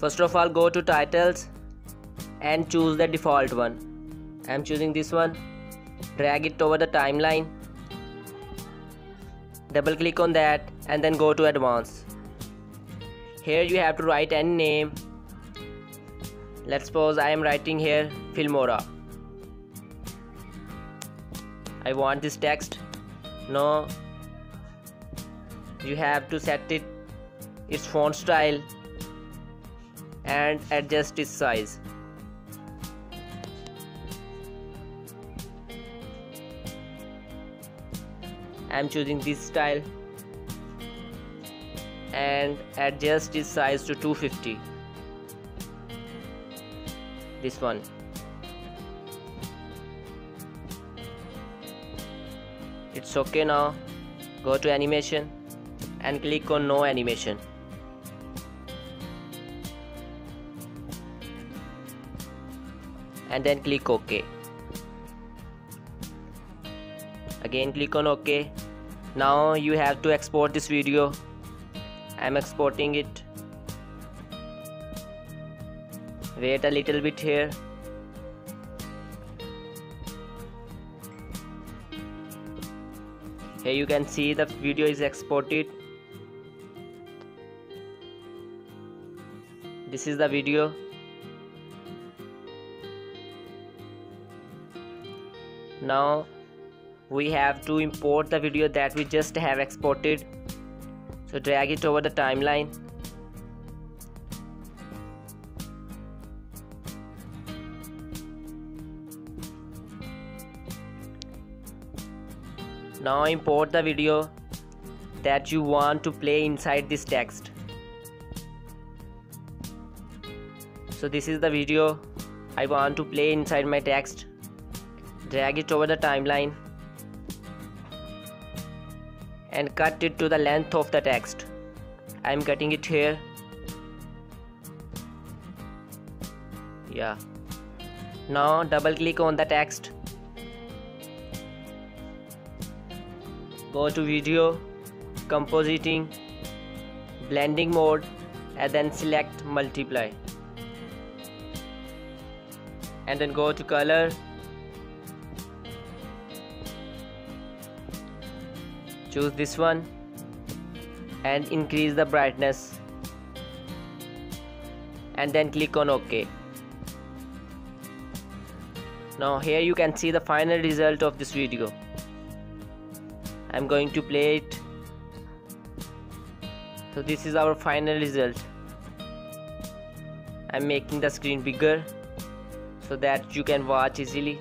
first of all go to titles and choose the default one. I'm choosing this one. Drag it over the timeline. Double click on that and then go to advanced. Here you have to write any name. Let's suppose I am writing here Filmora. I want this text. No. You have to set it its font style and adjust its size. I'm choosing this style. And adjust its size to 250 this one. It's okay now. Go to animation and click on no animation and then click ok. Again click on ok. Now you have to export this video. I'm exporting it. Wait a little bit here. Here you can see the video is exported. This is the video now we have to import the video that we just have exported. So drag it over the timeline. Now import the video that you want to play inside this text. So this is the video I want to play inside my text drag it over the timeline and cut it to the length of the text. I am cutting it here. Yeah. Now double click on the text. Go to video compositing blending mode and then select multiply. And then go to color choose this one and increase the brightness. And then click on ok. Now here you can see the final result of this video. I'm going to play it. So this is our final result. I'm making the screen bigger so that you can watch easily